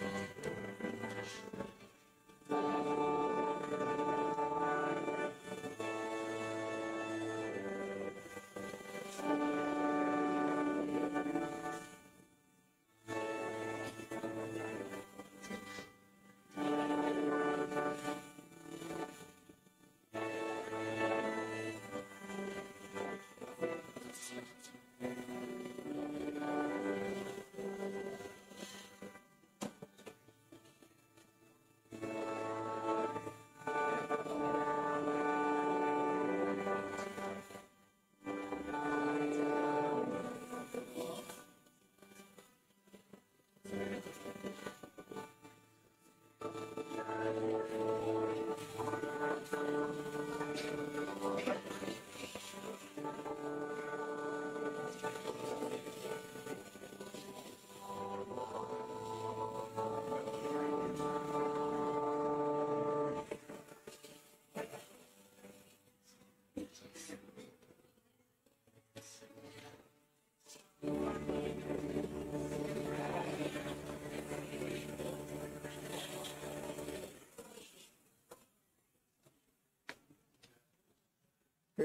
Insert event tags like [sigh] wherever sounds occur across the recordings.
Thursday.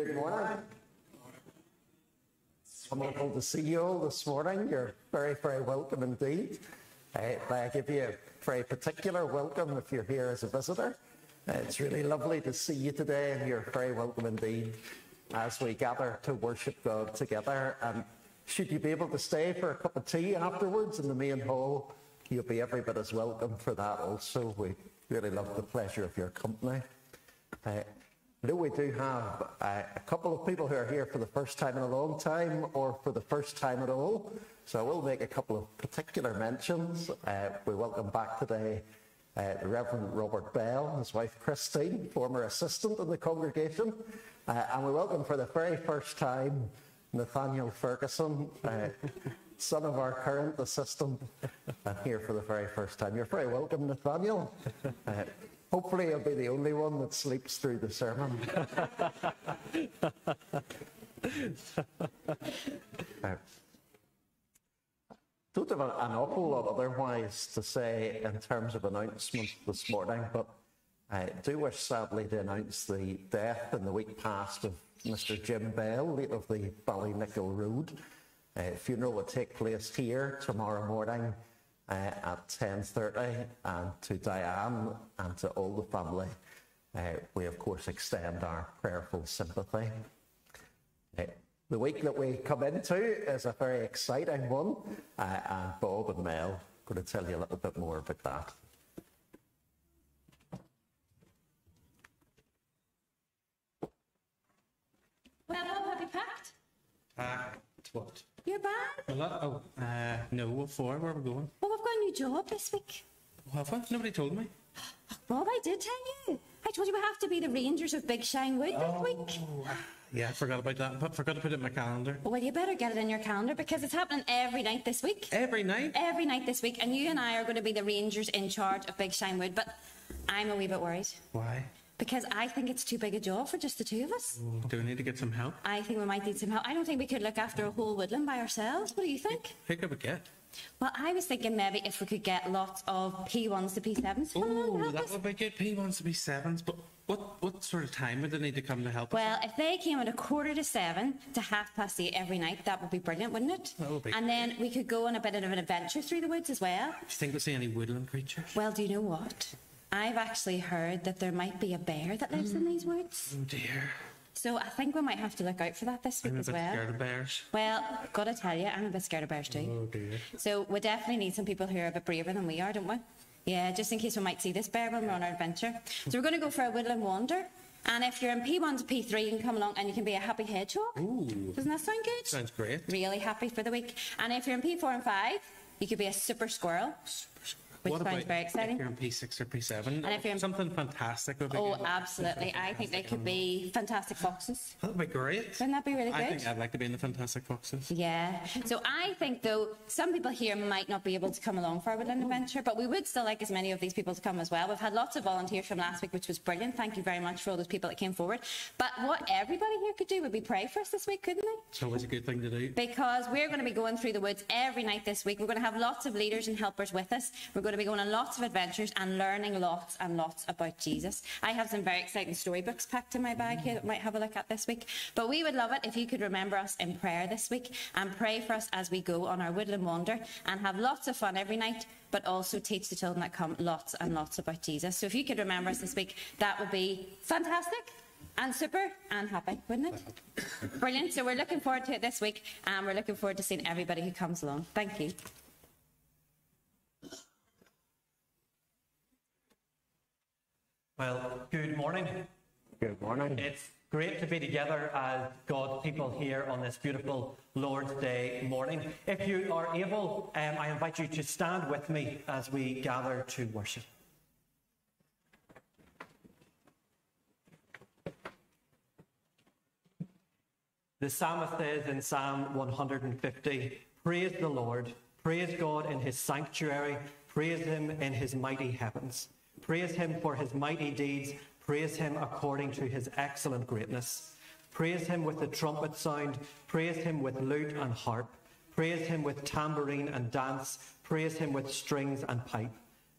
Good morning. It's Wonderful to see you all this morning. You're very, very welcome indeed. Uh, I give you a very particular welcome if you're here as a visitor. Uh, it's really lovely to see you today, and you're very welcome indeed as we gather to worship God together. And should you be able to stay for a cup of tea afterwards in the main hall, you'll be every bit as welcome for that also. We really love the pleasure of your company. Uh, we do have uh, a couple of people who are here for the first time in a long time or for the first time at all. So I will make a couple of particular mentions. Uh, we welcome back today uh, the Reverend Robert Bell, his wife Christine, former assistant in the congregation. Uh, and we welcome for the very first time Nathaniel Ferguson, uh, son of our current assistant, and here for the very first time. You're very welcome, Nathaniel. Hopefully, I'll be the only one that sleeps through the sermon. [laughs] uh, don't have an awful lot otherwise to say in terms of announcements this morning, but I do wish sadly to announce the death in the week past of Mr. Jim Bell, late of the Ballynichol Road. Uh, funeral will take place here tomorrow morning uh, at 10.30 and to Diane and to all the family, uh, we of course extend our prayerful sympathy. Uh, The week that we come into is a very exciting one, uh, and Bob and Mel are going to tell you a little bit more about that. Well, Bob, have you packed? Packed what? Your bag? A lot? Oh, uh, no, what for? Where are we going? Well, we've got a new job this week. Have we? Nobody told me. Bob, I did tell you. I told you we have to be the Rangers of Big Shine Wood this week. Oh, yeah, I forgot about that. But forgot to put it in my calendar. Well, you better get it in your calendar because it's happening every night this week. Every night? Every night this week, and you and I are going to be the Rangers in charge of Big Shine Wood. But I'm a wee bit worried Why? Because I think it's too big a job for just the two of us. Do we need to get some help? I think we might need some help. I don't think we could look after a whole woodland by ourselves. What do you think? Who could we get? Well, I was thinking maybe if we could get lots of P1s to P7s to come along to Oh, that us. would be good. P1s to be sevens, but what what sort of time would they need to come to help us? Well, if they came at a quarter to seven to half past eight every night, that would be brilliant, wouldn't it? That would be And then we could go on a bit of an adventure through the woods as well. Do you think we'll see any woodland creatures? Well, do you know what? I've actually heard that there might be a bear that lives in mm. these woods. Oh dear. So I think we might have to look out for that this week I'm a as bit well. scared of bears. Well, gotta tell you, I'm a bit scared of bears too. Oh dear. So we definitely need some people who are a bit braver than we are, don't we? Yeah, just in case we might see this bear when we're on our adventure. So we're going to go for a woodland wander. And if you're in P1 to P3, you can come along and you can be a happy hedgehog. Ooh. Doesn't that sound good? Sounds great. Really happy for the week. And if you're in P4 and 5, you could be a super squirrel. Which what sounds about very exciting. if you're in P6 or P7? And if you're in- Something fantastic would be Oh, good. absolutely. I think they could be fantastic foxes. That would be great. Wouldn't that be really good? I good? think I'd like to be in the Fantastic Foxes. Yeah. So I think, though, some people here might not be able to come along for our woodland adventure, but we would still like as many of these people to come as well. We've had lots of volunteers from last week, which was brilliant. Thank you very much for all those people that came forward. But what everybody here could do would be pray for us this week, couldn't they? It's always a good thing to do. because we're going to be going through the woods every night this week. We're going to have lots of leaders and helpers with us. We're going to be going on lots of adventures and learning lots and lots about Jesus. I have some very exciting storybooks packed in my bag here that we might have a look at this week. But we would love it if you could remember us in prayer this week and pray for us as we go on our woodland wander and have lots of fun every night. But also teach the children that come lots and lots about Jesus. So if you could remember us this week, that would be fantastic and super and happy, wouldn't it? Brilliant. So we're looking forward to it this week, and we're looking forward to seeing everybody who comes along. Thank you. Well, good morning. Good morning. It's great to be together as God's people here on this beautiful Lord's Day morning. If you are able, um, I invite you to stand with me as we gather to worship. The psalmist says in Psalm 150 Praise the Lord, praise God in his sanctuary, praise him in his mighty heavens. Praise him for his mighty deeds, praise him according to his excellent greatness. Praise him with the trumpet sound, praise him with lute and harp, praise him with tambourine and dance, praise him with strings and pipe.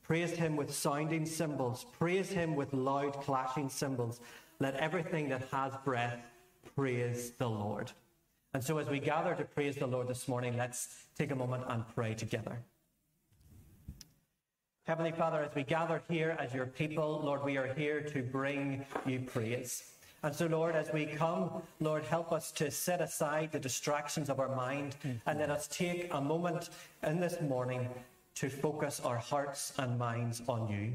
Praise him with sounding cymbals. Praise him with loud clashing cymbals. Let everything that has breath praise the Lord. And so, as we gather to praise the Lord this morning, let's take a moment and pray together. Heavenly Father, as we gather here as your people, Lord, we are here to bring you praise. And so, Lord, as we come, Lord, help us to set aside the distractions of our mind and let us take a moment in this morning to focus our hearts and minds on you.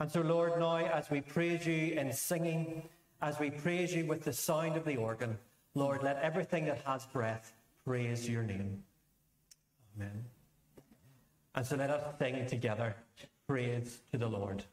And so, Lord, now as we praise you in singing, as we praise you with the sound of the organ, Lord, let everything that has breath praise your name. Amen. And so let us sing together praise to the Lord.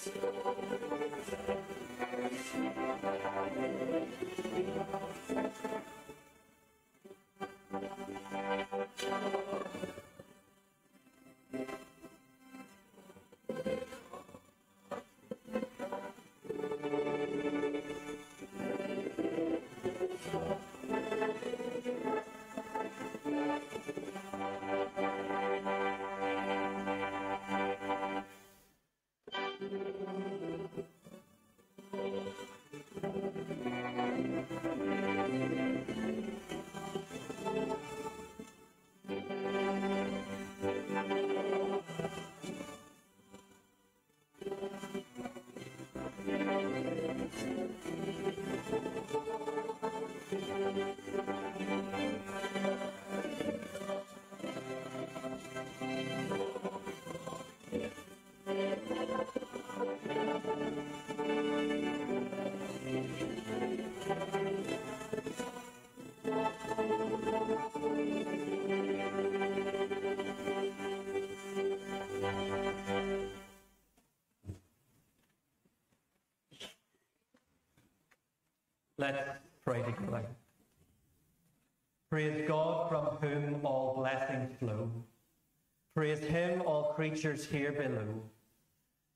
Thank you. Let's pray together. Praise God from whom all blessings flow. Praise him, all creatures here below.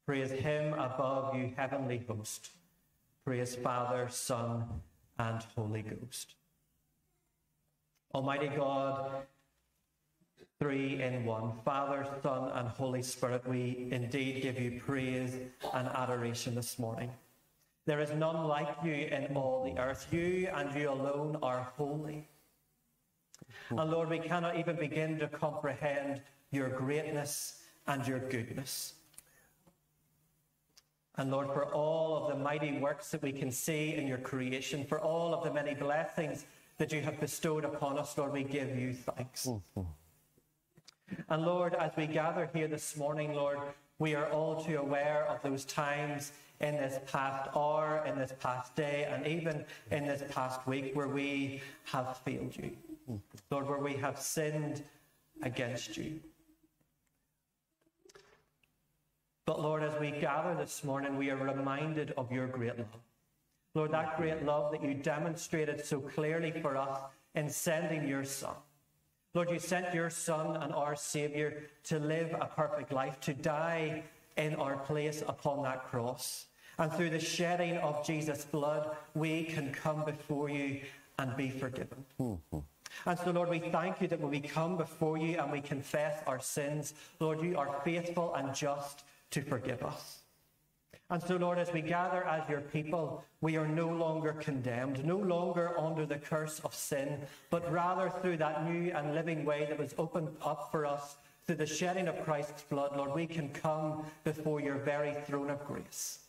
Praise him above you, heavenly host. Praise Father, Son, and Holy Ghost. Almighty God, three in one, Father, Son, and Holy Spirit, we indeed give you praise and adoration this morning. There is none like you in all the earth. You and you alone are holy. And Lord, we cannot even begin to comprehend your greatness and your goodness. And Lord, for all of the mighty works that we can see in your creation, for all of the many blessings that you have bestowed upon us, Lord, we give you thanks. Mm-hmm. And Lord, as we gather here this morning, Lord, we are all too aware of those times in this past hour, in this past day, and even in this past week where we have failed you. Lord, where we have sinned against you. But Lord, as we gather this morning, we are reminded of your great love. Lord, that great love that you demonstrated so clearly for us in sending your Son. Lord, you sent your Son and our Saviour to live a perfect life, to die in our place upon that cross. And through the shedding of Jesus' blood, we can come before you and be forgiven. Mm-hmm. And so, Lord, we thank you that when we come before you and we confess our sins, Lord, you are faithful and just to forgive us. And so, Lord, as we gather as your people, we are no longer condemned, no longer under the curse of sin, but rather through that new and living way that was opened up for us through the shedding of Christ's blood, Lord, we can come before your very throne of grace.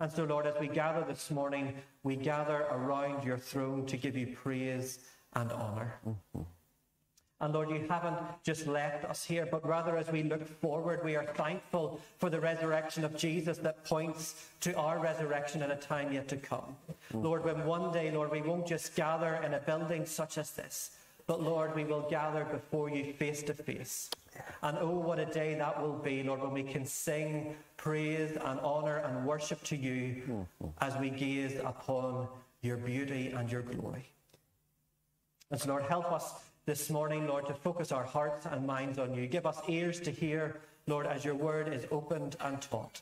And so, Lord, as we gather this morning, we gather around your throne to give you praise and honor. Mm-hmm. And Lord, you haven't just left us here, but rather as we look forward, we are thankful for the resurrection of Jesus that points to our resurrection in a time yet to come. Mm. Lord, when one day, Lord, we won't just gather in a building such as this, but Lord, we will gather before you face to face. And oh, what a day that will be, Lord, when we can sing praise and honour and worship to you as we gaze upon your beauty and your glory. And so, Lord, help us this morning, Lord, to focus our hearts and minds on you. Give us ears to hear, Lord, as your word is opened and taught.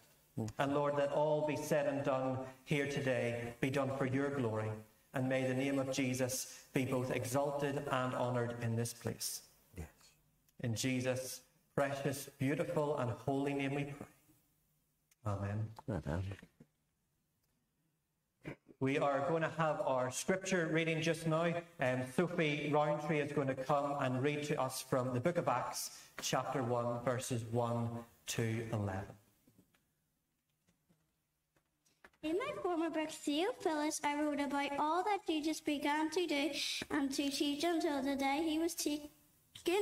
And Lord, that all be said and done here today be done for your glory. And may the name of Jesus be both exalted and honoured in this place. Yes. In Jesus' precious, beautiful, and holy name we pray. Amen. Amen. We are going to have our scripture reading just now. Um, Sophie Roundtree is going to come and read to us from the book of Acts, chapter 1, verses 1 to 11. In my former book, Theophilus, I wrote about all that Jesus began to do and to teach until the day he was taken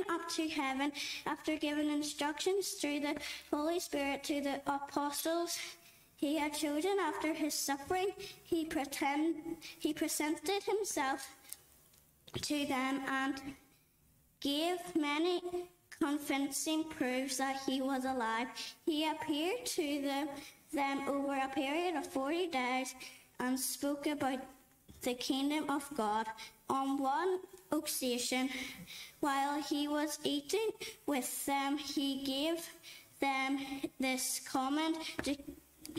up to heaven after giving instructions through the Holy Spirit to the apostles he had chosen after his suffering. He, pretend, he presented himself to them and gave many convincing proofs that he was alive. He appeared to them, them over a period of 40 days and spoke about the kingdom of God. On one occasion, while he was eating with them, he gave them this comment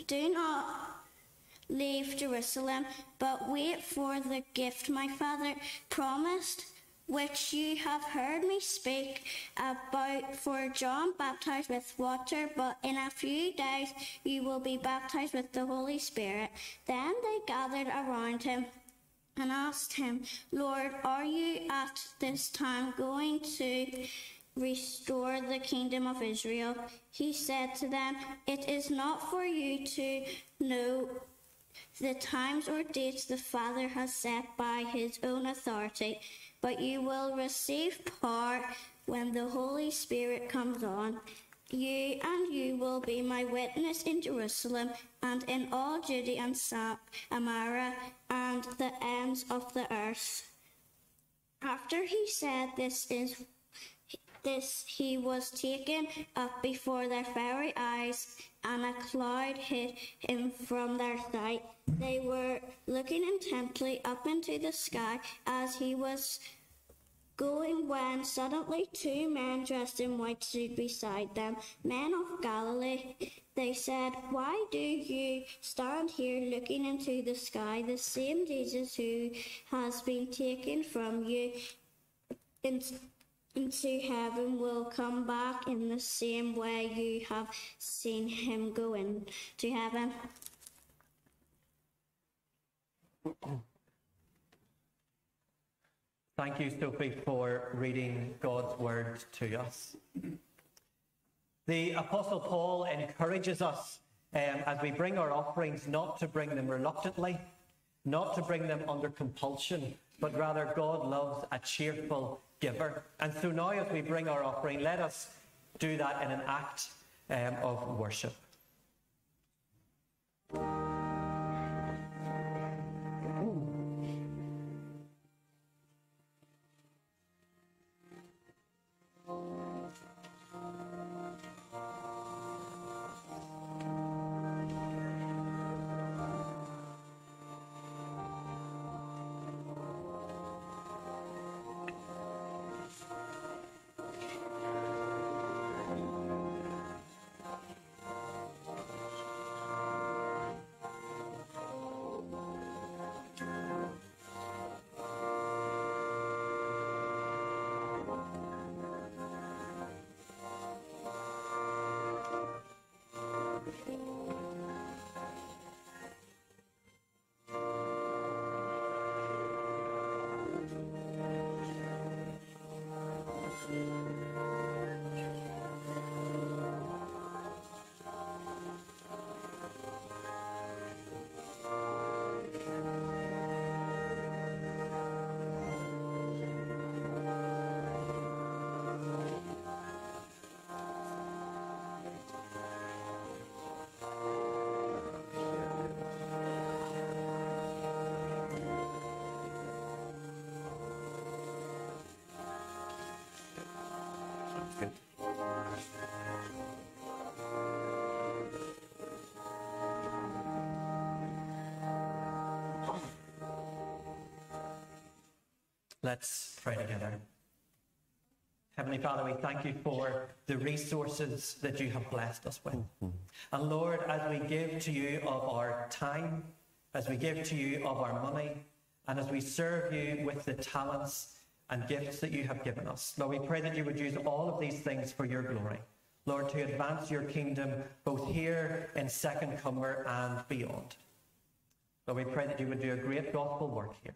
Do not leave Jerusalem, but wait for the gift my father promised, which you have heard me speak about. For John baptized with water, but in a few days you will be baptized with the Holy Spirit. Then they gathered around him and asked him, Lord, are you at this time going to restore the kingdom of Israel? He said to them, It is not for you to know the times or dates the Father has set by his own authority, but you will receive power when the Holy Spirit comes on. You and you will be my witness in Jerusalem and in all Judea and Samaria and the ends of the earth. After he said this is this he was taken up before their very eyes, and a cloud hid him from their sight. They were looking intently up into the sky as he was going when suddenly two men dressed in white stood beside them, men of Galilee. They said, Why do you stand here looking into the sky? The same Jesus who has been taken from you into heaven will come back in the same way you have seen him go into heaven. Thank you, Sophie, for reading God's word to us. The Apostle Paul encourages us um, as we bring our offerings not to bring them reluctantly, not to bring them under compulsion, but rather God loves a cheerful giver. And so now, as we bring our offering, let us do that in an act um, of worship. Let's pray together. Heavenly Father, we thank you for the resources that you have blessed us with. And Lord, as we give to you of our time, as we give to you of our money, and as we serve you with the talents and gifts that you have given us, Lord, we pray that you would use all of these things for your glory. Lord, to advance your kingdom both here in Second Comber and beyond. Lord, we pray that you would do a great gospel work here.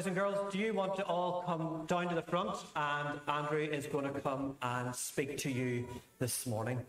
Boys and girls, do you want to all come down to the front? And Andrew is going to come and speak to you this morning.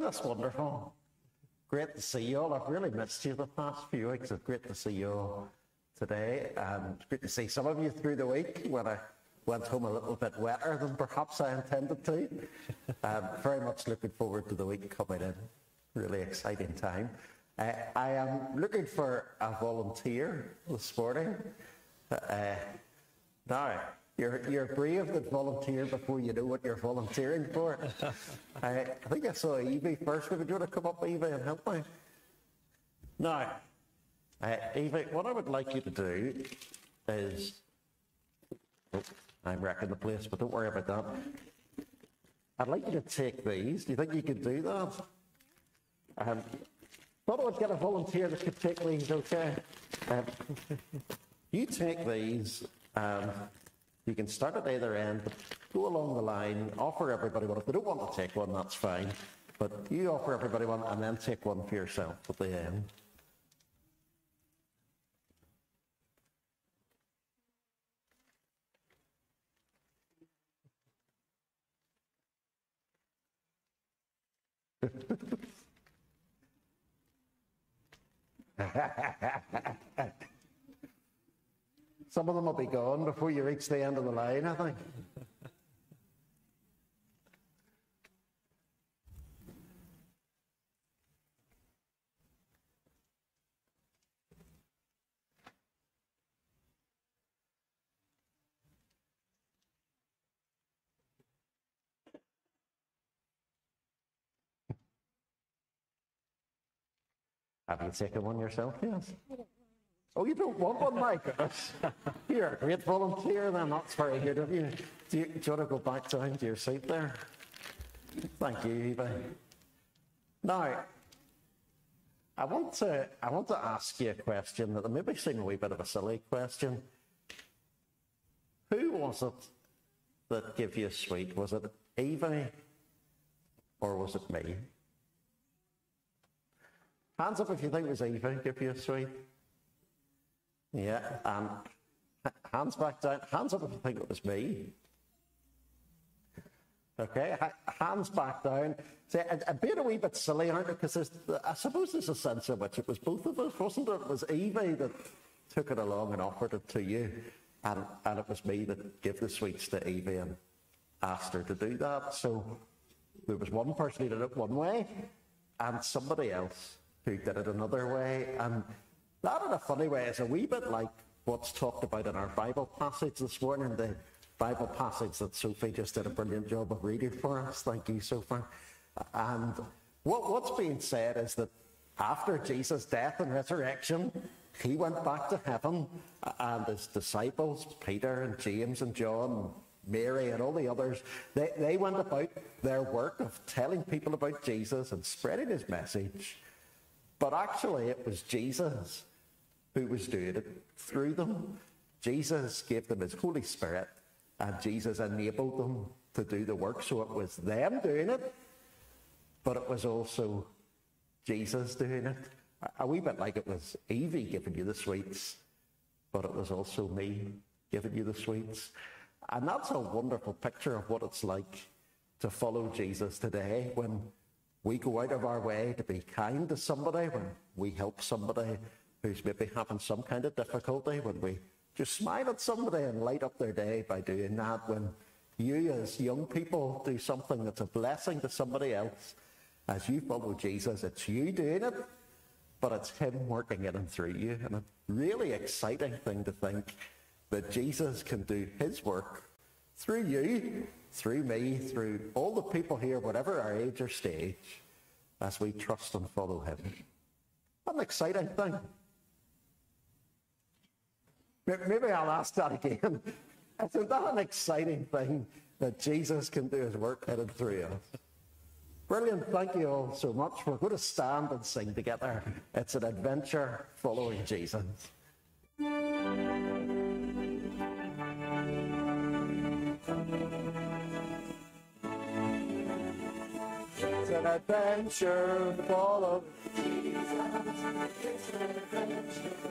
That's wonderful. Great to see you all. I've really missed you the past few weeks. It's great to see you all today. And great to see some of you through the week when I went home a little bit wetter than perhaps I intended to. [laughs] um, very much looking forward to the week coming in. Really exciting time. Uh, I am looking for a volunteer this morning. Uh, now, you're, you're brave to volunteer before you know what you're volunteering for. [laughs] I, I think I saw Evie first. Would you want to come up, Evie, and help me? Now, uh, Evie, what I would like you to do is... Oh, I'm wrecking the place, but don't worry about that. I'd like you to take these. Do you think you could do that? Um, thought I would get a volunteer that could take these, okay? Um, [laughs] you take these. Um, you can start at either end, but go along the line, offer everybody one. If they don't want to take one, that's fine. But you offer everybody one and then take one for yourself at the end. [laughs] Some of them will be gone before you reach the end of the line, I think. Have you taken one yourself? Yes. Oh, you don't want one. You're a great volunteer, then. That's very good of you. Do you, do you want to go back down to your seat there? Thank you, Eva. Now, I want to I want to ask you a question that maybe seem a wee bit of a silly question. Who was it that gave you a sweet? Was it Eva or was it me? Hands up if you think it was Eva give you a sweet. Yeah, um, hands back down. Hands up if you think it was me. Okay, hands back down. See, a, bit a wee bit silly, aren't it? Because I suppose there's a sense in which it was both of us, wasn't it? It was Evie that took it along and offered it to you, and, and it was me that gave the sweets to Evie and asked her to do that. So there was one person who did it one way, and somebody else who did it another way, and that, in a funny way, is a wee bit like what's talked about in our Bible passage this morning, the Bible passage that Sophie just did a brilliant job of reading for us. Thank you, Sophie. And what, what's being said is that after Jesus' death and resurrection, he went back to heaven, and his disciples, Peter and James and John, Mary and all the others, they, they went about their work of telling people about Jesus and spreading his message. But actually, it was Jesus who was doing it through them. Jesus gave them his Holy Spirit and Jesus enabled them to do the work. So it was them doing it, but it was also Jesus doing it. A wee bit like it was Evie giving you the sweets, but it was also me giving you the sweets. And that's a wonderful picture of what it's like to follow Jesus today when we go out of our way to be kind to somebody, when we help somebody who's maybe having some kind of difficulty, when we Just smile at somebody and light up their day by doing that. When you, as young people, do something that's a blessing to somebody else, as you follow Jesus, it's you doing it, but it's Him working in and through you. And a really exciting thing to think that Jesus can do His work through you, through me, through all the people here, whatever our age or stage, as we trust and follow Him. An exciting thing. Maybe I'll ask that again. [laughs] Isn't that an exciting thing that Jesus can do his work in and through us? Brilliant. Thank you all so much. We're going to stand and sing together. It's an adventure following Jesus. It's an adventure following Jesus. It's an adventure.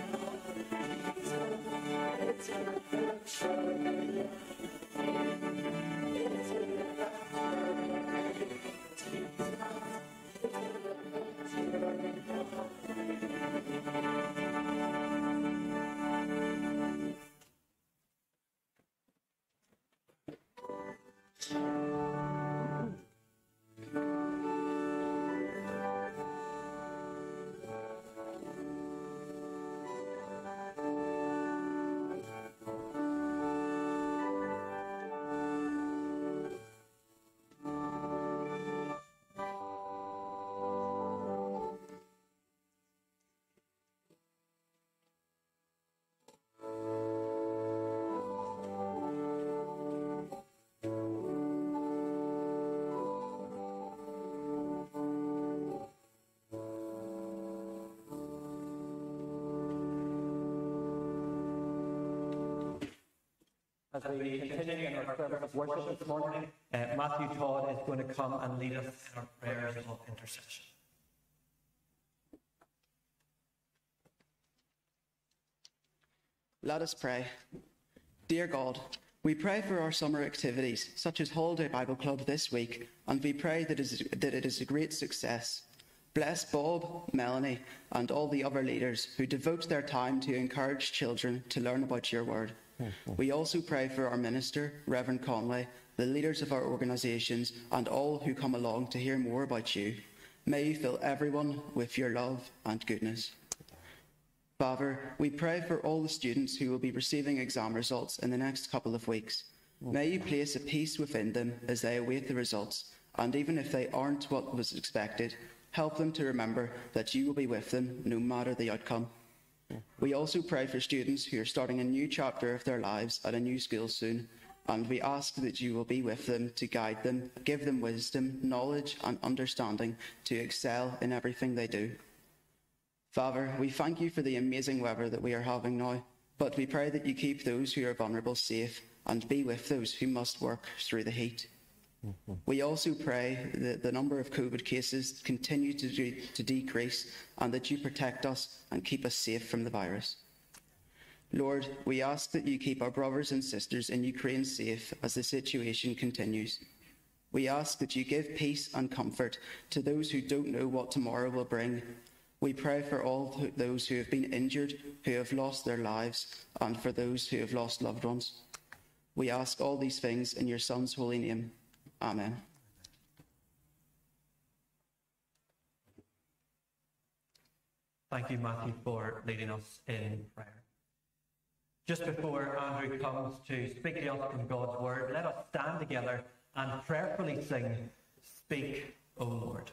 As we continue in our service of worship this morning, uh, Matthew Todd is going to come and lead us in our prayers of intercession. Let us pray. Dear God, we pray for our summer activities, such as Holiday Bible Club this week, and we pray that it is, that it is a great success. Bless Bob, Melanie, and all the other leaders who devote their time to encourage children to learn about your word. Hmm. We also pray for our minister, Reverend Conway, the leaders of our organisations, and all who come along to hear more about you. May you fill everyone with your love and goodness. Father, we pray for all the students who will be receiving exam results in the next couple of weeks. Hmm. May you place a peace within them as they await the results, and even if they aren't what was expected, help them to remember that you will be with them no matter the outcome. We also pray for students who are starting a new chapter of their lives at a new school soon, and we ask that you will be with them to guide them, give them wisdom, knowledge, and understanding to excel in everything they do. Father, we thank you for the amazing weather that we are having now, but we pray that you keep those who are vulnerable safe and be with those who must work through the heat. We also pray that the number of COVID cases continue to, de- to decrease and that you protect us and keep us safe from the virus. Lord, we ask that you keep our brothers and sisters in Ukraine safe as the situation continues. We ask that you give peace and comfort to those who don't know what tomorrow will bring. We pray for all th- those who have been injured, who have lost their lives, and for those who have lost loved ones. We ask all these things in your Son's holy name. Amen. Thank you, Matthew, for leading us in prayer. Just before Andrew comes to speak to us from God's word, let us stand together and prayerfully sing, Speak, O Lord.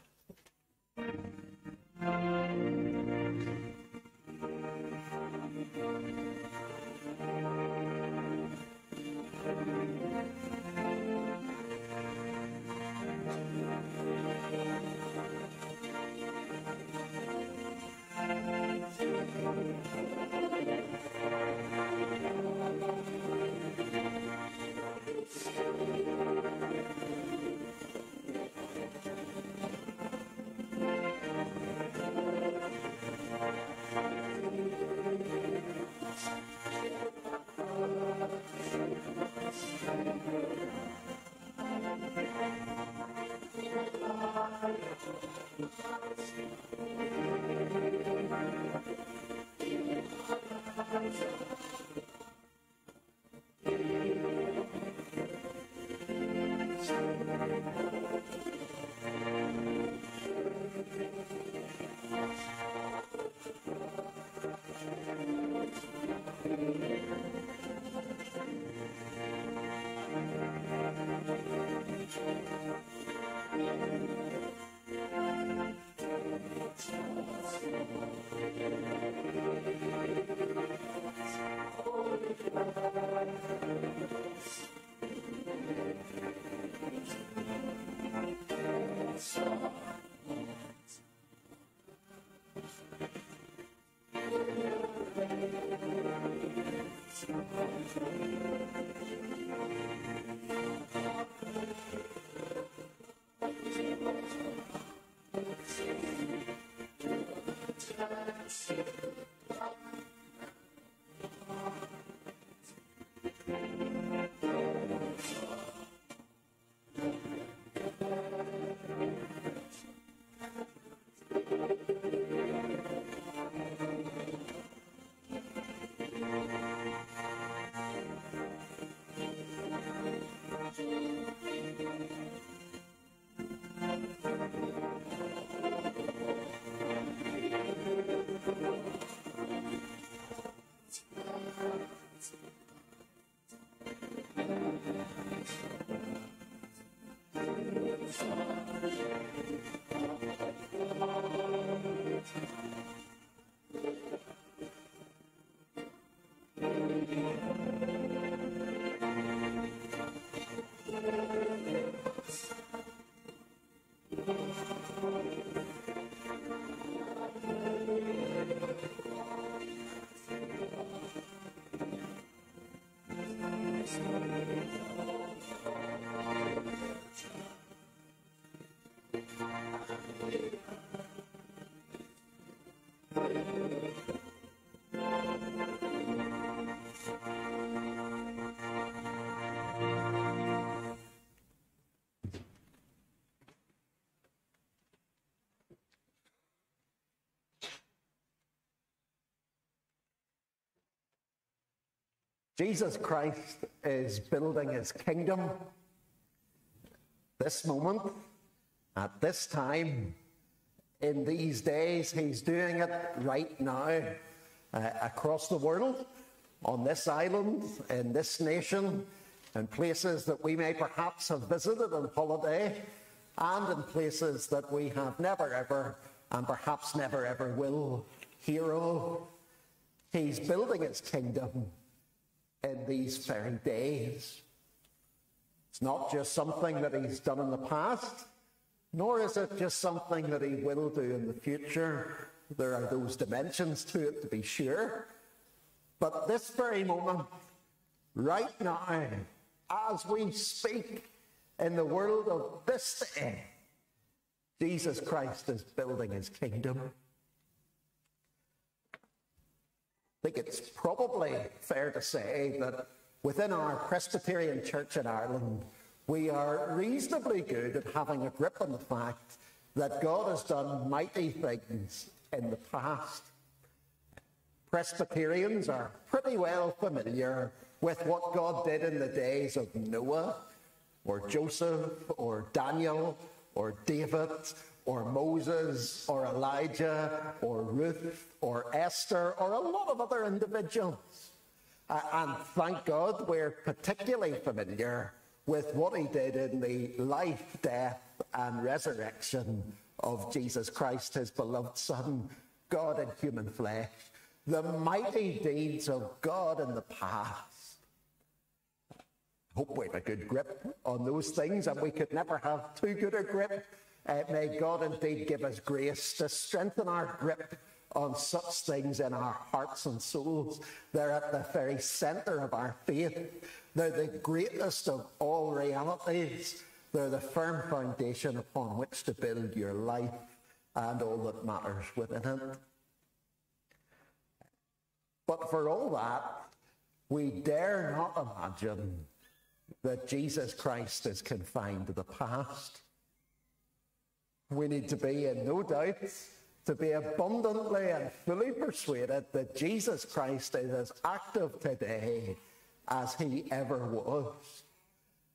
soul. Jesus Christ is building his kingdom this moment, at this time, in these days. He's doing it right now uh, across the world, on this island, in this nation, in places that we may perhaps have visited on holiday, and in places that we have never ever, and perhaps never ever will, hear of. He's building his kingdom in these very days. It's not just something that he's done in the past, nor is it just something that he will do in the future. There are those dimensions to it, to be sure. But this very moment, right now, as we speak in the world of this day, Jesus Christ is building his kingdom. I think it's probably fair to say that within our Presbyterian Church in Ireland, we are reasonably good at having a grip on the fact that God has done mighty things in the past. Presbyterians are pretty well familiar with what God did in the days of Noah, or Joseph, or Daniel, or David, or Moses, or Elijah, or Ruth, or Esther, or a lot of other individuals. And thank God we're particularly familiar with what he did in the life, death, and resurrection of Jesus Christ, his beloved Son, God in human flesh, the mighty deeds of God in the past. Hope we have a good grip on those things, and we could never have too good a grip uh, may God indeed give us grace to strengthen our grip on such things in our hearts and souls. They're at the very centre of our faith. They're the greatest of all realities. They're the firm foundation upon which to build your life and all that matters within it. But for all that, we dare not imagine that Jesus Christ is confined to the past. We need to be in no doubt to be abundantly and fully persuaded that Jesus Christ is as active today as he ever was.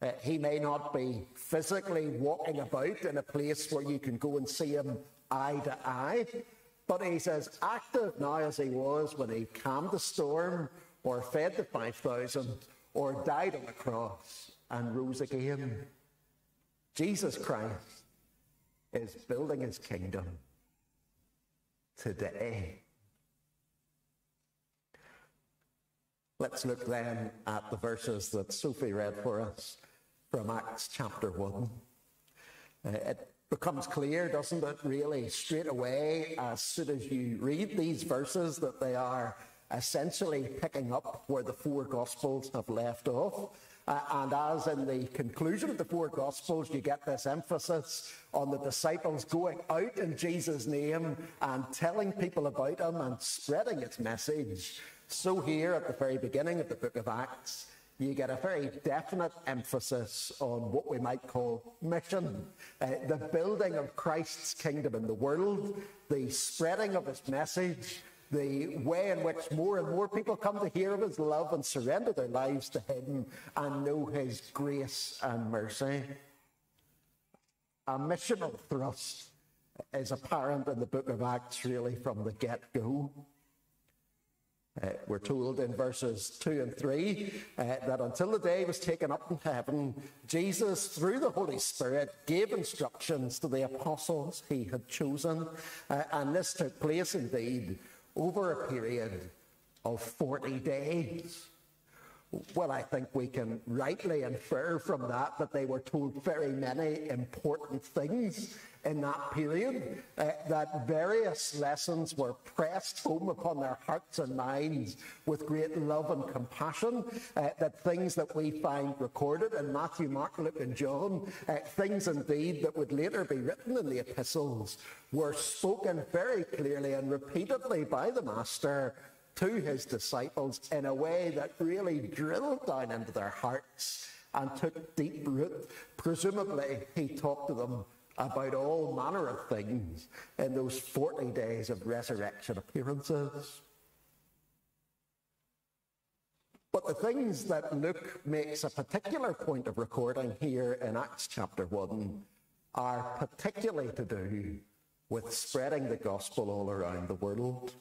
Uh, he may not be physically walking about in a place where you can go and see him eye to eye, but he's as active now as he was when he calmed the storm or fed the 5,000 or died on the cross and rose again. Jesus Christ is building his kingdom today. Let's look then at the verses that Sophie read for us from Acts chapter 1. Uh, it becomes clear, doesn't it, really, straight away, as soon as you read these verses, that they are essentially picking up where the four Gospels have left off. Uh, and as in the conclusion of the four Gospels, you get this emphasis on the disciples going out in Jesus' name and telling people about him and spreading its message. So, here at the very beginning of the book of Acts, you get a very definite emphasis on what we might call mission uh, the building of Christ's kingdom in the world, the spreading of his message, the way in which more and more people come to hear of his love and surrender their lives to him and know his grace and mercy. A missional thrust is apparent in the book of Acts, really, from the get go. Uh, we're told in verses 2 and 3 uh, that until the day was taken up in heaven, Jesus, through the Holy Spirit, gave instructions to the apostles he had chosen. Uh, and this took place indeed over a period of 40 days. Well, I think we can rightly infer from that that they were told very many important things in that period, uh, that various lessons were pressed home upon their hearts and minds with great love and compassion, uh, that things that we find recorded in Matthew, Mark, Luke, and John, uh, things indeed that would later be written in the epistles, were spoken very clearly and repeatedly by the Master to his disciples in a way that really drilled down into their hearts and took deep root. Presumably, he talked to them about all manner of things in those 40 days of resurrection appearances. But the things that Luke makes a particular point of recording here in Acts chapter 1 are particularly to do with spreading the gospel all around the world.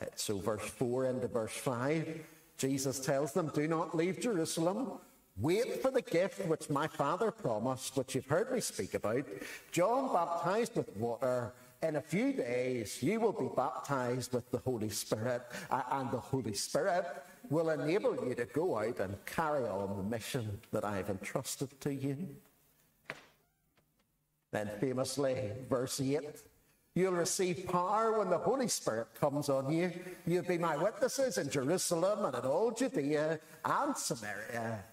Uh, so, verse 4 into verse 5, Jesus tells them, Do not leave Jerusalem Wait for the gift which my Father promised, which you've heard me speak about. John baptized with water. In a few days, you will be baptized with the Holy Spirit, and the Holy Spirit will enable you to go out and carry on the mission that I've entrusted to you. Then, famously, verse 8 You'll receive power when the Holy Spirit comes on you. You'll be my witnesses in Jerusalem and in all Judea and Samaria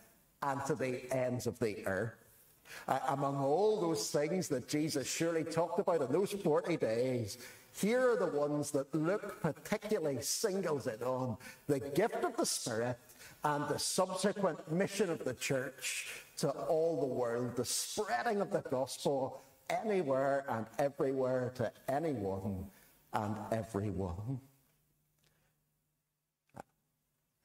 and to the ends of the earth. Uh, among all those things that Jesus surely talked about in those 40 days, here are the ones that Luke particularly singles it on the gift of the Spirit and the subsequent mission of the church to all the world, the spreading of the gospel anywhere and everywhere to anyone and everyone.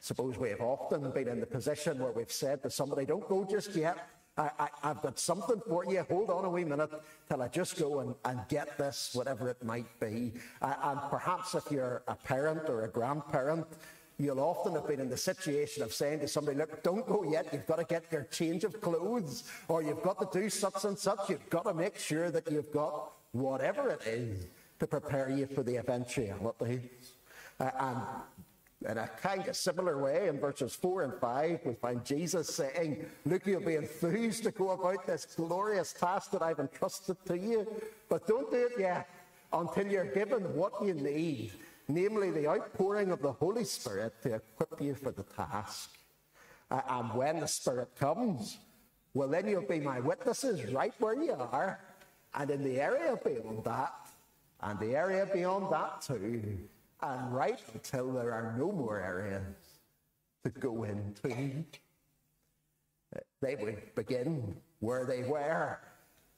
Suppose we have often been in the position where we've said to somebody, Don't go just yet. I, have got something for you. Hold on a wee minute till I just go and, and get this, whatever it might be. Uh, and perhaps if you're a parent or a grandparent, you'll often have been in the situation of saying to somebody, Look, don't go yet. You've got to get your change of clothes, or you've got to do such and such. You've got to make sure that you've got whatever it is to prepare you for the eventualities. Uh, and in a kind of similar way, in verses 4 and 5, we find Jesus saying, Look, you'll be enthused to go about this glorious task that I've entrusted to you, but don't do it yet until you're given what you need, namely the outpouring of the Holy Spirit to equip you for the task. And when the Spirit comes, well, then you'll be my witnesses right where you are, and in the area beyond that, and the area beyond that too and right until there are no more areas to go into. They would begin where they were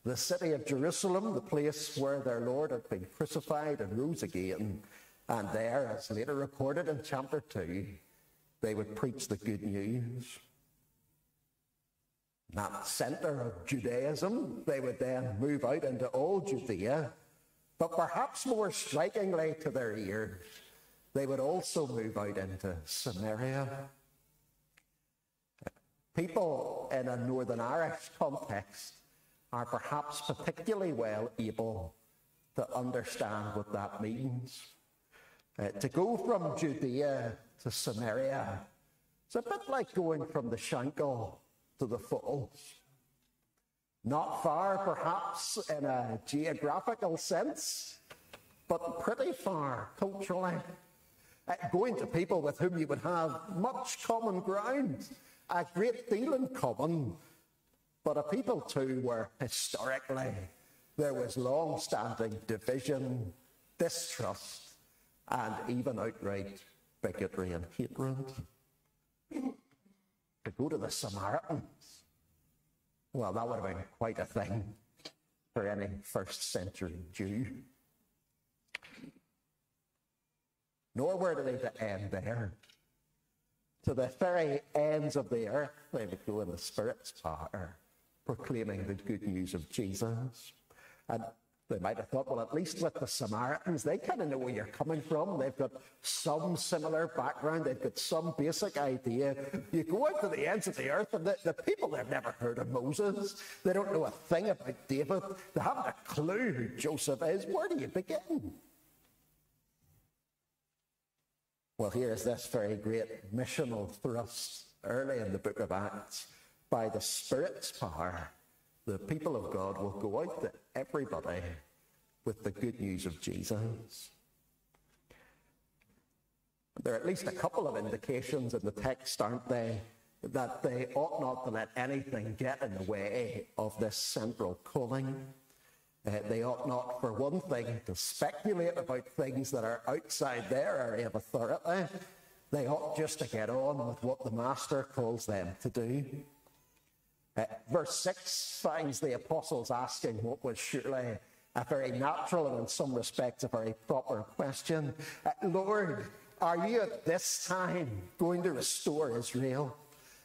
the city of Jerusalem, the place where their Lord had been crucified and rose again. And there, as later recorded in chapter 2, they would preach the good news. That centre of Judaism, they would then move out into all Judea. But perhaps more strikingly to their ears, they would also move out into Samaria. People in a Northern Irish context are perhaps particularly well able to understand what that means. Uh, to go from Judea to Samaria, it's a bit like going from the Shankill to the Falls. Not far, perhaps, in a geographical sense, but pretty far culturally. Uh, going to people with whom you would have much common ground, a great deal in common, but a people too where historically there was long standing division, distrust, and even outright bigotry and hatred. To go to the Samaritans, well, that would have been quite a thing for any first century Jew. Nor were they to end there. To the very ends of the earth, they would go in the Spirit's power, proclaiming the good news of Jesus. And they might have thought, well, at least with the Samaritans, they kind of know where you're coming from. They've got some similar background. They've got some basic idea. You go out to the ends of the earth, and the, the people they've never heard of Moses. They don't know a thing about David. They haven't a clue who Joseph is. Where do you begin? Well, here's this very great missional thrust early in the book of Acts. By the Spirit's power, the people of God will go out to everybody with the good news of Jesus. There are at least a couple of indications in the text, aren't they, that they ought not to let anything get in the way of this central calling. Uh, they ought not, for one thing, to speculate about things that are outside their area of authority. They ought just to get on with what the Master calls them to do. Uh, verse 6 finds the apostles asking what was surely a very natural and, in some respects, a very proper question uh, Lord, are you at this time going to restore Israel?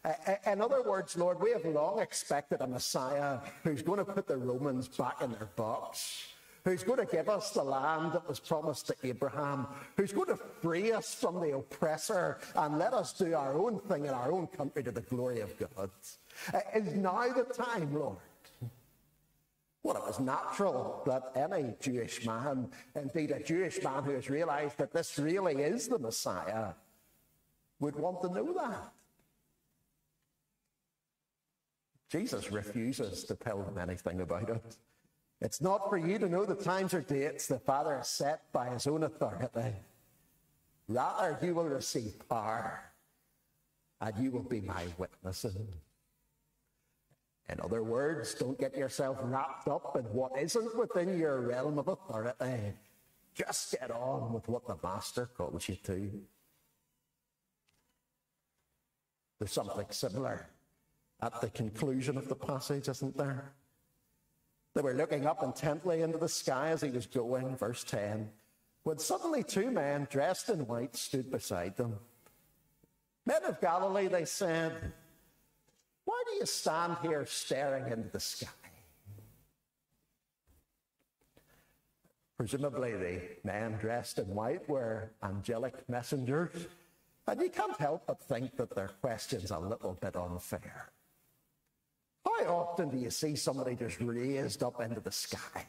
Uh, uh, in other words, Lord, we have long expected a Messiah who's going to put the Romans back in their box who's going to give us the land that was promised to Abraham, who's going to free us from the oppressor and let us do our own thing in our own country to the glory of God. Is now the time, Lord? Well, it was natural that any Jewish man, indeed a Jewish man who has realized that this really is the Messiah, would want to know that. Jesus refuses to tell them anything about it. It's not for you to know the times or dates the Father has set by his own authority. Rather, you will receive power and you will be my witnesses. In other words, don't get yourself wrapped up in what isn't within your realm of authority. Just get on with what the Master calls you to. There's something similar at the conclusion of the passage, isn't there? They were looking up intently into the sky as he was going, verse 10, when suddenly two men dressed in white stood beside them. Men of Galilee, they said, why do you stand here staring into the sky? Presumably, the men dressed in white were angelic messengers, and you can't help but think that their question's a little bit unfair. How often do you see somebody just raised up into the sky?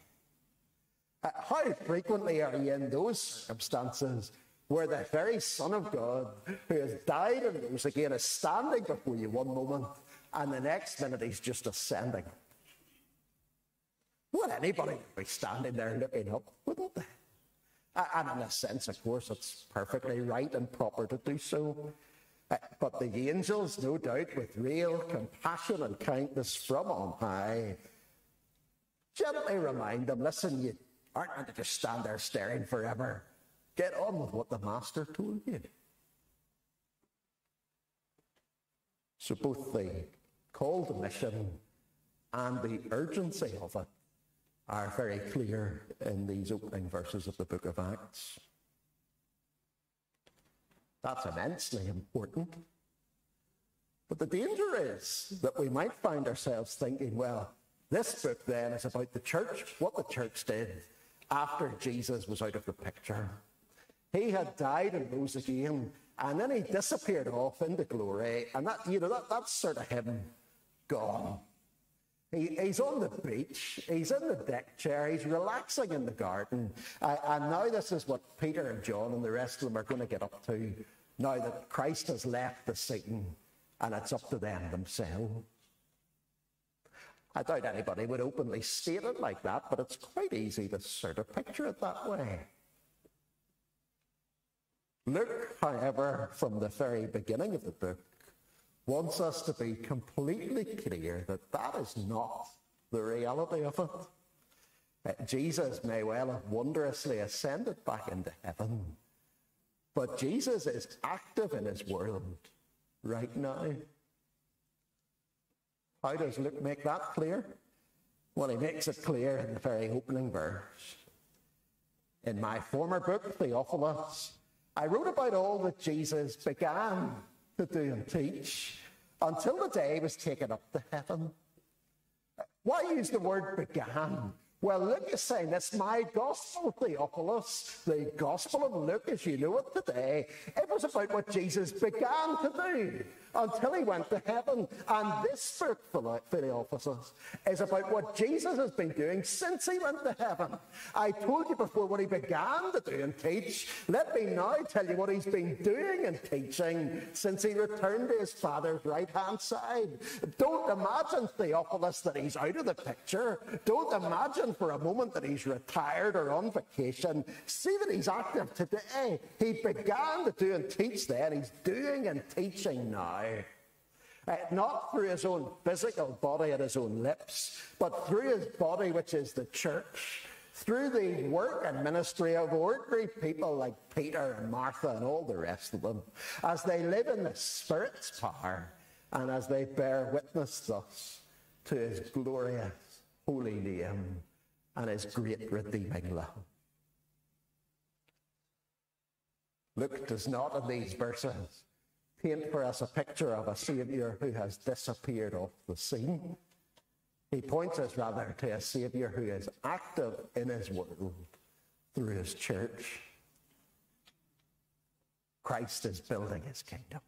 Uh, how frequently are you in those circumstances where the very Son of God, who has died and rose again, is standing before you one moment and the next minute he's just ascending. Would anybody be standing there looking up? Wouldn't they? And in a sense, of course, it's perfectly right and proper to do so. Uh, but the angels, no doubt, with real compassion and kindness from on high, gently remind them listen, you aren't meant to just stand there staring forever. Get on with what the Master told you. So both the call to mission and the urgency of it are very clear in these opening verses of the book of Acts. That's immensely important. But the danger is that we might find ourselves thinking, well, this book then is about the church, what the church did after Jesus was out of the picture. He had died and rose again, and then he disappeared off into glory, and that, you know, that, that's sort of him gone. He, he's on the beach, he's in the deck chair, he's relaxing in the garden, uh, and now this is what Peter and John and the rest of them are going to get up to now that Christ has left the scene and it's up to them themselves. I doubt anybody would openly state it like that, but it's quite easy to sort of picture it that way. Luke, however, from the very beginning of the book, wants us to be completely clear that that is not the reality of it. Jesus may well have wondrously ascended back into heaven, but Jesus is active in his world right now. How does Luke make that clear? Well, he makes it clear in the very opening verse. In my former book, Theophilus, I wrote about all that Jesus began to do and teach until the day he was taken up to heaven. Why use the word began? Well, Luke is saying that's my gospel, Theophilus. The gospel of Luke, as you know it today, it was about what Jesus began to do until he went to heaven. And this book, Theophilus, is about what Jesus has been doing since he went to heaven. I told you before what he began to do and teach. Let me now tell you what he's been doing and teaching since he returned to his Father's right hand side. Don't imagine, Theophilus, that he's out of the picture. Don't imagine for a moment that he's retired or on vacation. See that he's active today. He began to do and teach then. He's doing and teaching now. Uh, not through his own physical body and his own lips, but through his body, which is the church, through the work and ministry of ordinary people like Peter and Martha and all the rest of them, as they live in the Spirit's power and as they bear witness thus to his glorious holy name and his great redeeming love. Luke does not in these verses paint for us a picture of a Saviour who has disappeared off the scene. He points us rather to a Saviour who is active in his world through his church. Christ is building his kingdom.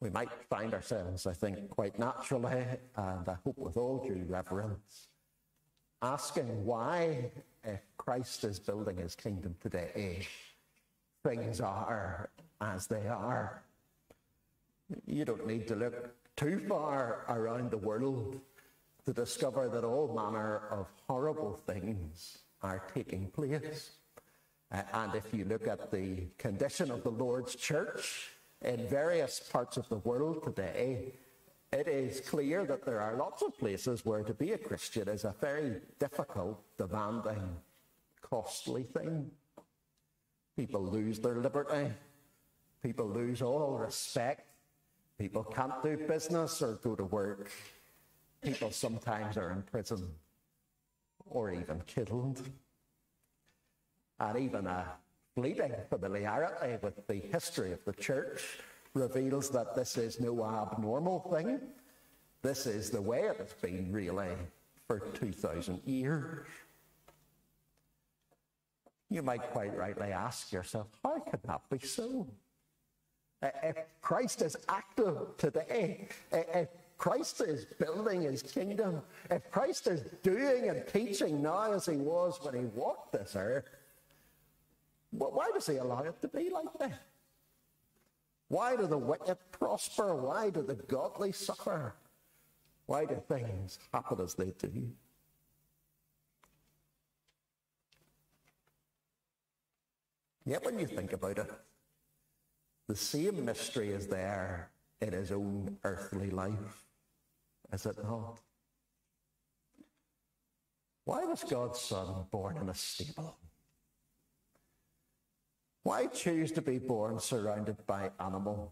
We might find ourselves, I think, quite naturally, and I hope with all due reverence, asking why if Christ is building his kingdom today, things are as they are. You don't need to look too far around the world to discover that all manner of horrible things are taking place. Uh, and if you look at the condition of the Lord's church in various parts of the world today, it is clear that there are lots of places where to be a Christian is a very difficult, demanding, costly thing. People lose their liberty. People lose all respect. People can't do business or go to work. People sometimes are in prison or even killed. And even a fleeting familiarity with the history of the church reveals that this is no abnormal thing. This is the way it has been really for 2,000 years. You might quite rightly ask yourself, how could that be so? If Christ is active today, if Christ is building his kingdom, if Christ is doing and teaching now as he was when he walked this earth, why does he allow it to be like that? Why do the wicked prosper? Why do the godly suffer? Why do things happen as they do? Yet when you think about it, the same mystery is there in his own earthly life, is it not? Why was God's Son born in a stable? Why choose to be born surrounded by animals?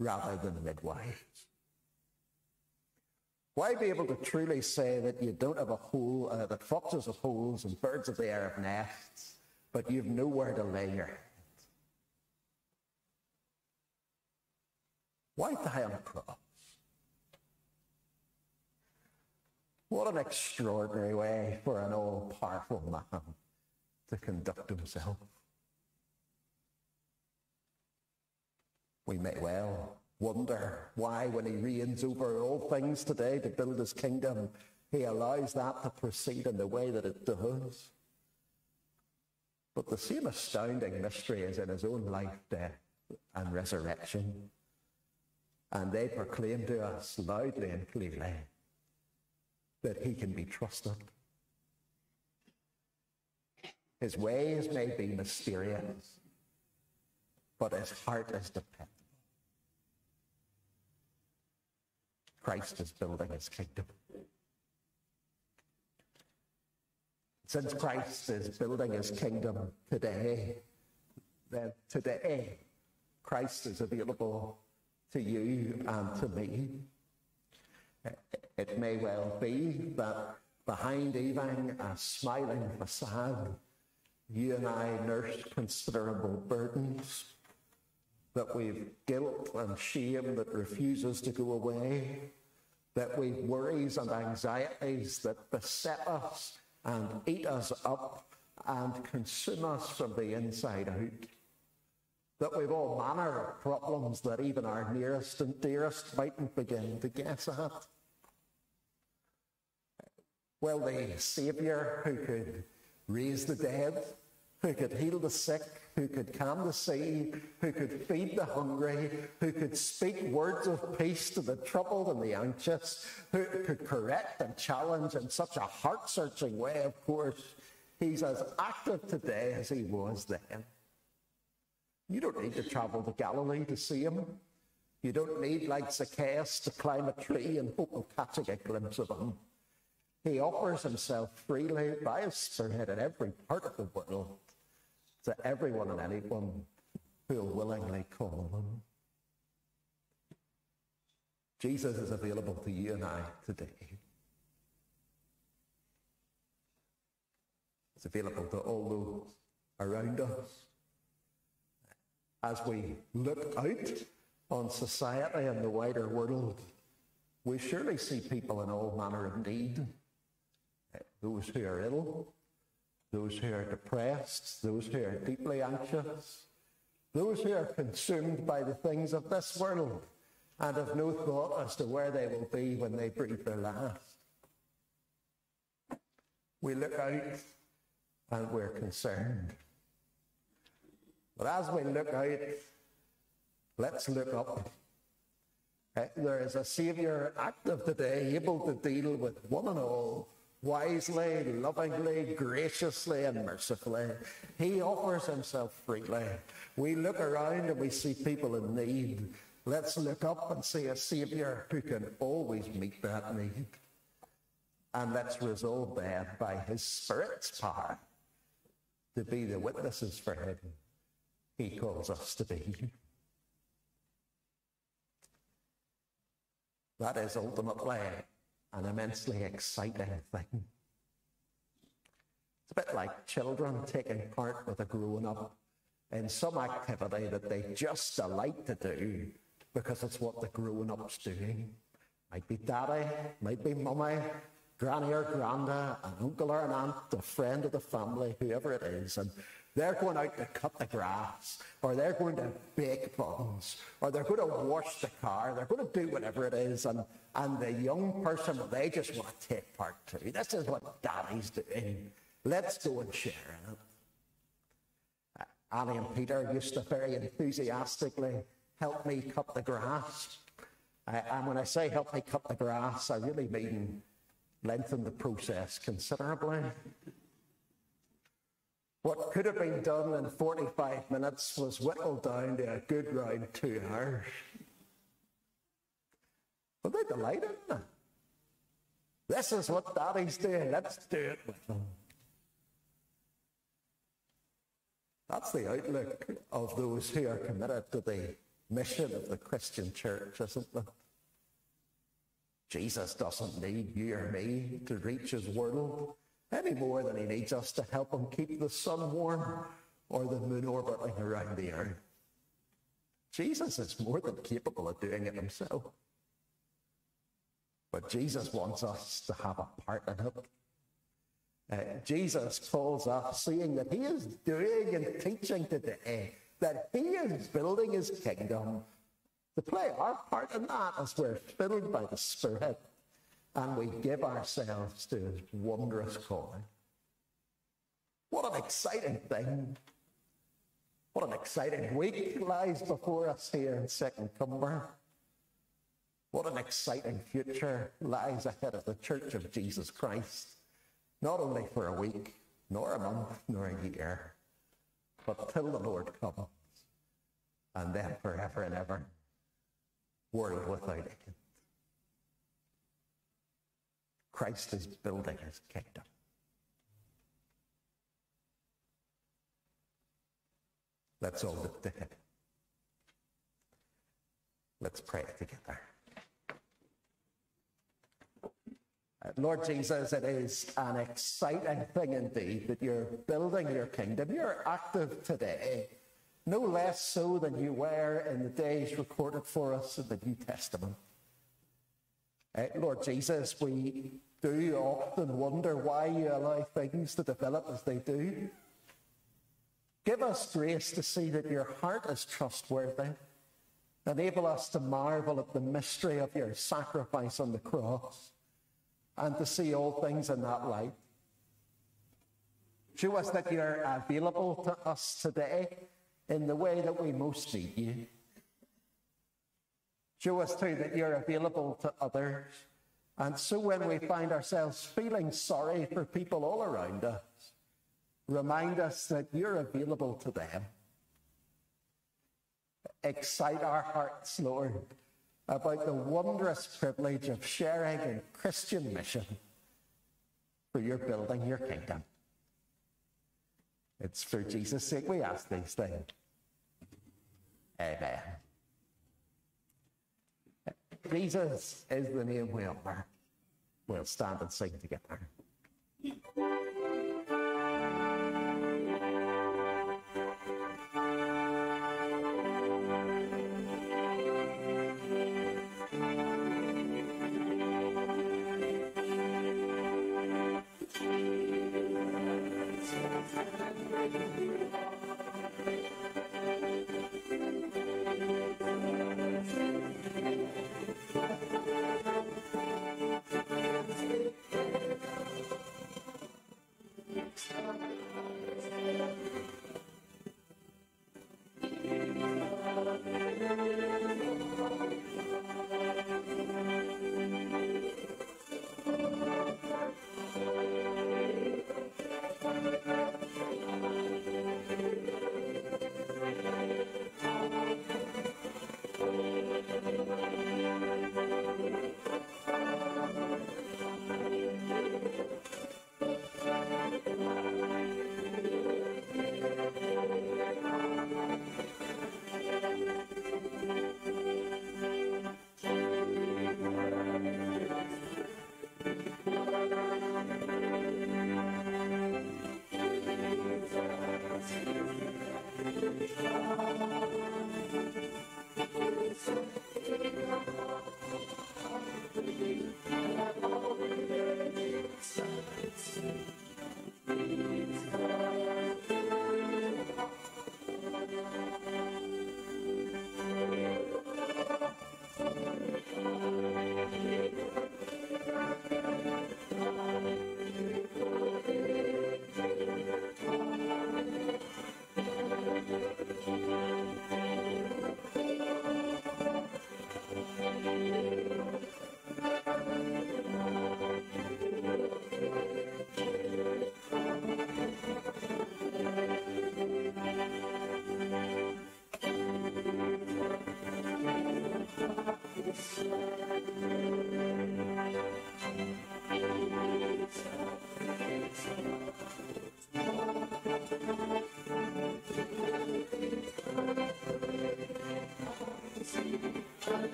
rather than midwives? Why be able to truly say that you don't have a hole, uh, that foxes have holes and birds of the air have nests, but you've nowhere to lay your head? Why die on a cross? What an extraordinary way for an all powerful man to conduct himself. We may well wonder why, when he reigns over all things today to build his kingdom, he allows that to proceed in the way that it does. But the same astounding mystery is in his own life, death, and resurrection. And they proclaim to us loudly and clearly that he can be trusted. His ways may be mysterious, but his heart is dependable. Christ is building his kingdom. Since Christ is building his kingdom today, then today Christ is available to you and to me. It may well be that behind even a smiling facade, you and I nurse considerable burdens, that we've guilt and shame that refuses to go away, that we've worries and anxieties that beset us and eat us up and consume us from the inside out. That we've all manner of problems that even our nearest and dearest mightn't begin to guess at. Well, the Saviour who could raise the dead, who could heal the sick, who could calm the sea, who could feed the hungry, who could speak words of peace to the troubled and the anxious, who could correct and challenge in such a heart searching way, of course. He's as active today as he was then. You don't need to travel to Galilee to see him. You don't need, like Zacchaeus, to climb a tree in hope of catching a glimpse of him. He offers himself freely by his Spirit in every part of the world to everyone and anyone who will willingly call on him. Jesus is available to you and I today. It's available to all those around us. As we look out on society and the wider world, we surely see people in all manner of need those who are ill, those who are depressed, those who are deeply anxious, those who are consumed by the things of this world and have no thought as to where they will be when they breathe their last. We look out and we're concerned. But as we look out, let's look up. Eh, there is a Saviour active today, able to deal with one and all wisely, lovingly, graciously, and mercifully. He offers himself freely. We look around and we see people in need. Let's look up and see a Saviour who can always meet that need. And let's resolve then by his Spirit's power to be the witnesses for him he calls us to be. That is ultimately an immensely exciting thing. It's a bit like children taking part with a grown up in some activity that they just delight to do because it's what the grown up's doing. Might be daddy, might be mummy, granny or granda, an uncle or an aunt, a friend of the family, whoever it is. And they're going out to cut the grass, or they're going to bake buns, or they're going to wash the car, they're going to do whatever it is. And, and the young person, well, they just want to take part too. This is what daddy's doing. Let's go and share it. Uh, Annie and Peter used to very enthusiastically help me cut the grass. Uh, and when I say help me cut the grass, I really mean lengthen the process considerably. What could have been done in 45 minutes was whittled down to a good round two hours. But they're delighted. This is what Daddy's doing. Let's do it with them. That's the outlook of those who are committed to the mission of the Christian church, isn't it? Jesus doesn't need you or me to reach his world any more than he needs us to help him keep the sun warm or the moon orbiting around the earth. Jesus is more than capable of doing it himself. But Jesus wants us to have a part in it. Uh, Jesus calls us, seeing that he is doing and teaching today, that he is building his kingdom, to play our part in that as we're filled by the Spirit and we give ourselves to his wondrous calling. What an exciting thing. What an exciting week lies before us here in Second Comber. What an exciting future lies ahead of the Church of Jesus Christ, not only for a week, nor a month, nor a year, but till the Lord comes, and then forever and ever, world without end. Christ is building his kingdom. Let's all look to him. Let's pray together. Uh, Lord Jesus, it is an exciting thing indeed that you're building your kingdom. You're active today, no less so than you were in the days recorded for us in the New Testament. Uh, Lord Jesus, we do often wonder why you allow things to develop as they do. Give us grace to see that your heart is trustworthy. Enable us to marvel at the mystery of your sacrifice on the cross and to see all things in that light. Show us that you're available to us today in the way that we most need you. Show us too that you're available to others. And so when we find ourselves feeling sorry for people all around us, remind us that you're available to them. Excite our hearts, Lord, about the wondrous privilege of sharing in Christian mission for your building your kingdom. It's for Jesus' sake we ask these things. Amen. Jesus is the name we honor. We'll stand and sing together.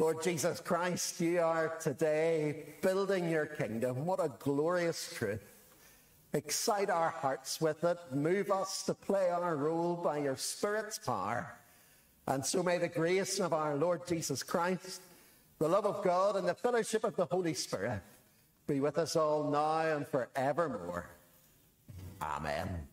Lord Jesus Christ, you are today building your kingdom. What a glorious truth. Excite our hearts with it. Move us to play our role by your Spirit's power. And so may the grace of our Lord Jesus Christ, the love of God, and the fellowship of the Holy Spirit be with us all now and forevermore. Amen.